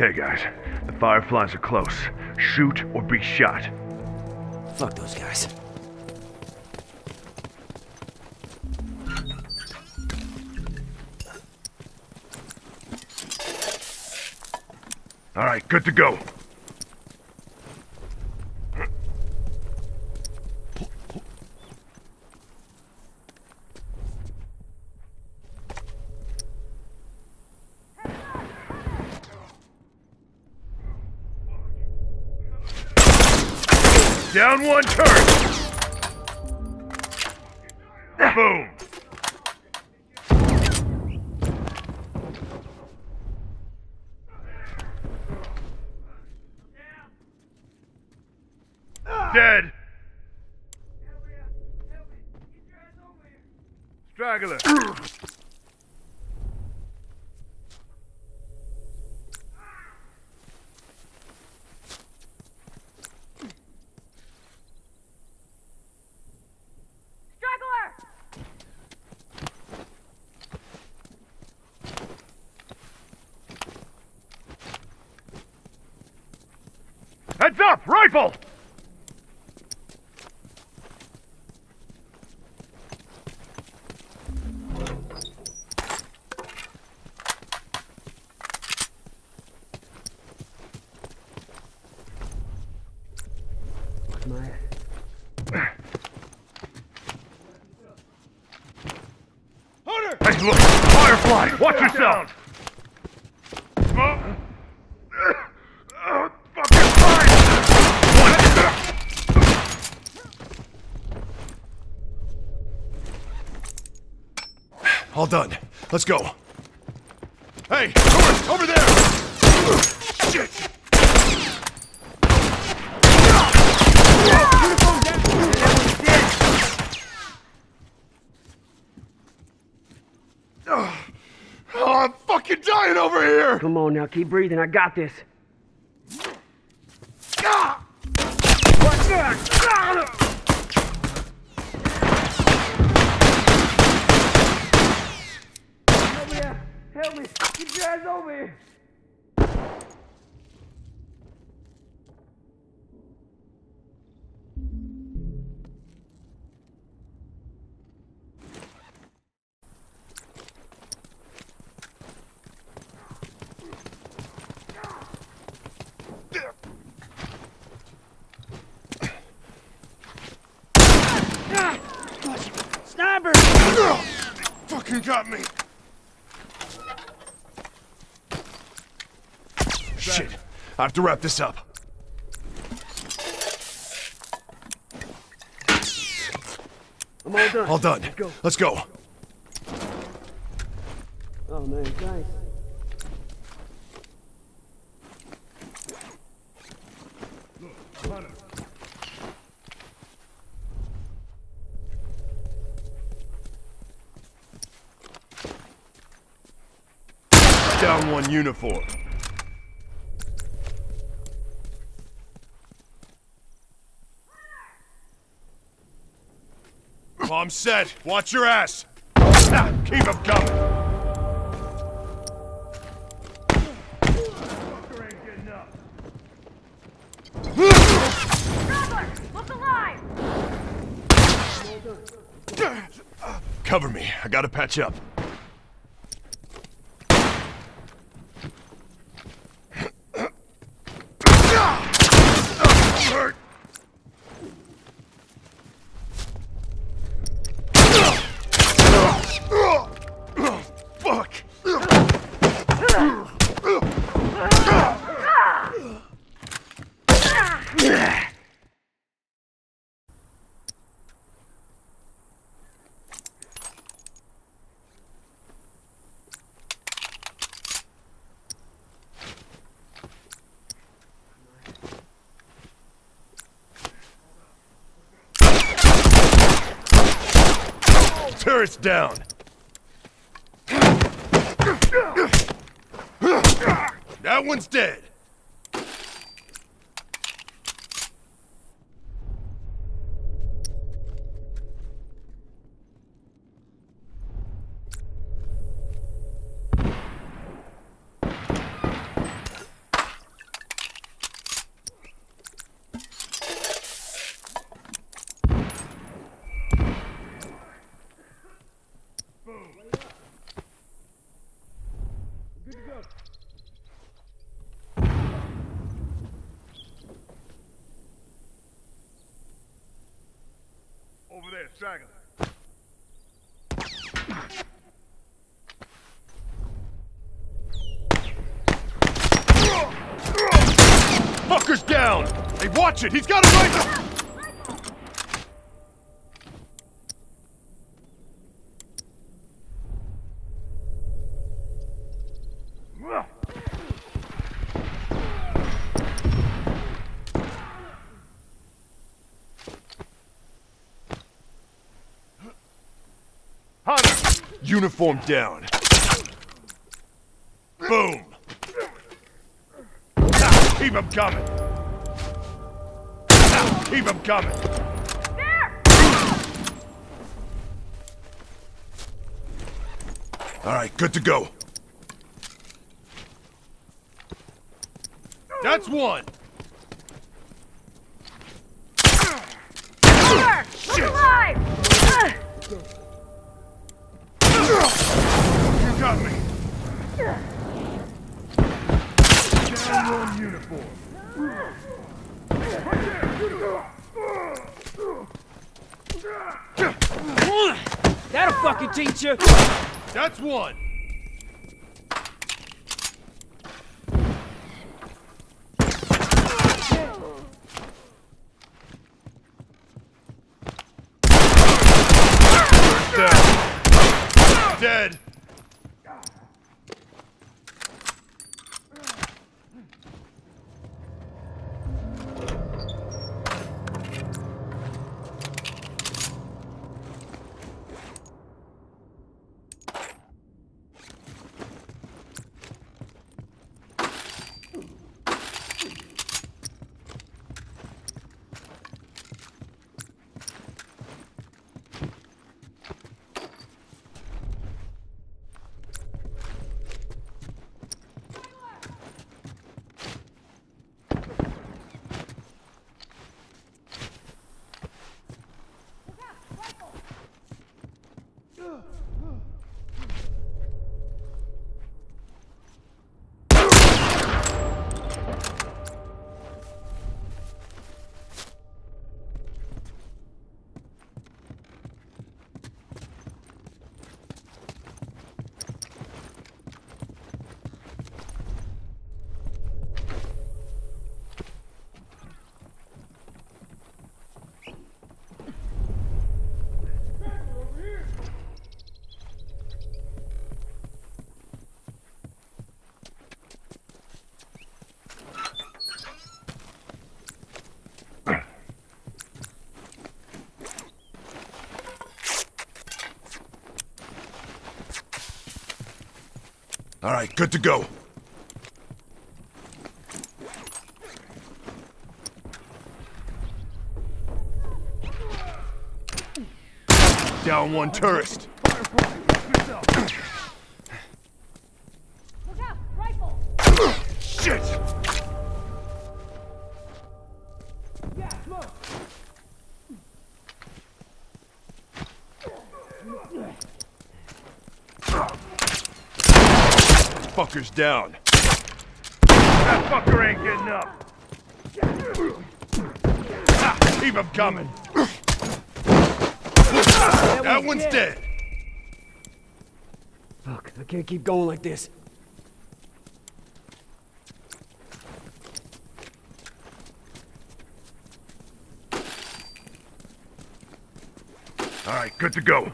Okay, guys. The Fireflies are close. Shoot or be shot. Fuck those guys. All right, good to go. Down one turret. Boom. Dead. Straggler. Straggler! Heads up! Rifle! My Hey, Firefly! Watch yourself! Oh. Oh, fucking! All done. Let's go. Hey, tourist, over there! Shit! Oh, I'm fucking dying over here! Come on now, keep breathing. I got this. Ah! Help me out. Help me. Get your ass over here. Fucking got me! Shit. I have to wrap this up. I'm all done. All done. Let's go. Let's go. Oh man. Down one uniform. I'm set. Watch your ass. Ah, keep him coming. Cover me. I gotta patch up. Hurt. Fuck. Turret's down. That one's dead. Straggler. Fucker's down! Hey, watch it! He's got a rifle! Uniform down. Boom! Keep him coming! Keep him coming! There! Alright, good to go. That's one! Uniform. That'll fucking teach you. That's one! Down. Dead. Alright, good to go. Down one tourist. Look out! Rifle! Shit! Fucker's down. That fucker ain't getting up. Ha, keep him coming. That one's dead. Fuck, I can't keep going like this. Alright, good to go.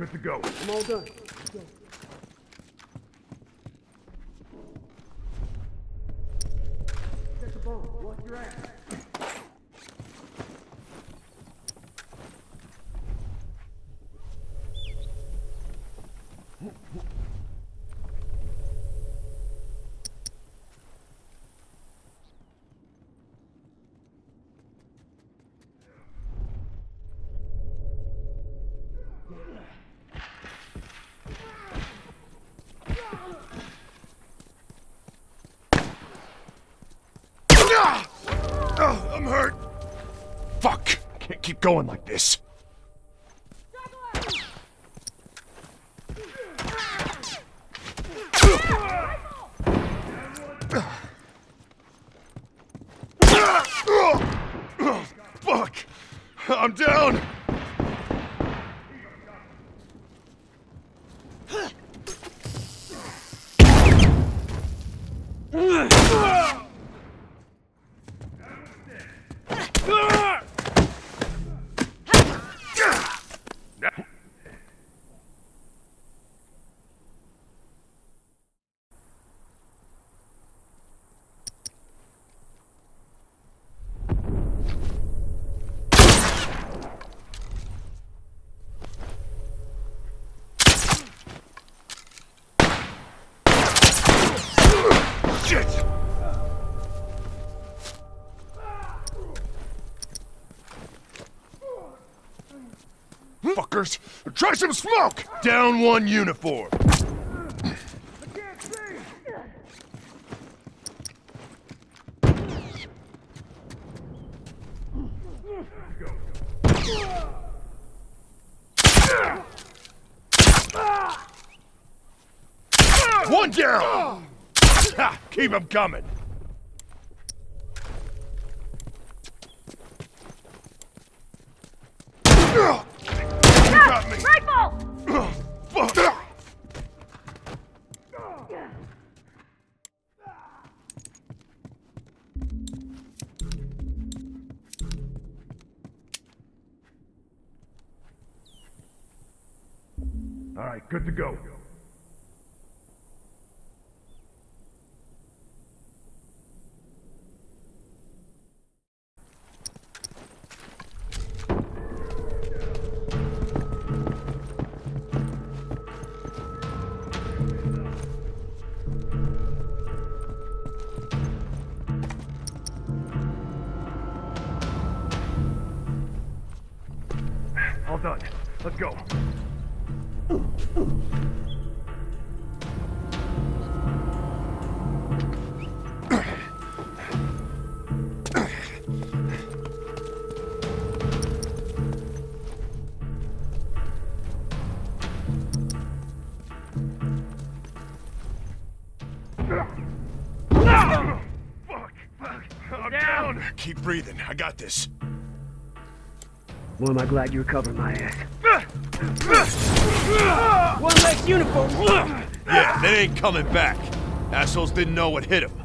Good to go. I'm all done. Let's go. Going like this. Fuck! I'm down! Try some smoke! Down one uniform! One down! Ha! Keep them coming! All right, good to go. Breathing. I got this. Boy, am I glad you recovered my ass. One less uniform. Yeah, they ain't coming back. Assholes didn't know what hit them.